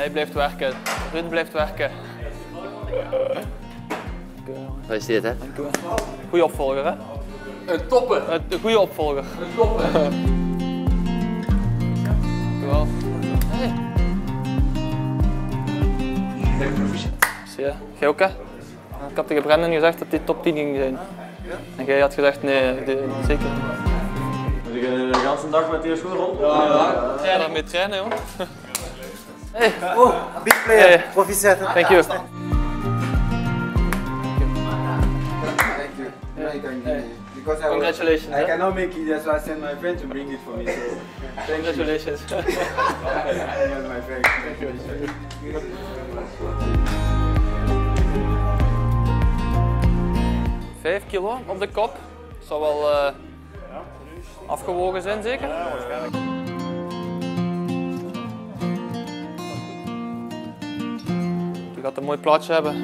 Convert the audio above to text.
Hij blijft werken. Ruud blijft werken. Gefeliciteerd hè. Goeie opvolger, hè? Een topper. Een goede opvolger. Een topper. Dankjewel. Hey. Zie je? Jij ook, hè? Ik had tegen Brendan gezegd dat die top 10 ging zijn. En jij had gezegd, nee, de- zeker niet. Moet ik de hele dag met die schoen rond? Ja, daarmee trainen, joh. Hey, Oh, big player. Hey. Proficiat. thank you. Thank you. No, you. Because I, was, Congratulations, I hè? cannot make it, that's why I sent my friend to bring it for me. So, thank you. Congratulations. Was my friend. Vijf kilo op de kop. Zou wel eh, afgewogen zijn, zeker? Ja, waarschijnlijk. Je gaat een mooi plaatje hebben.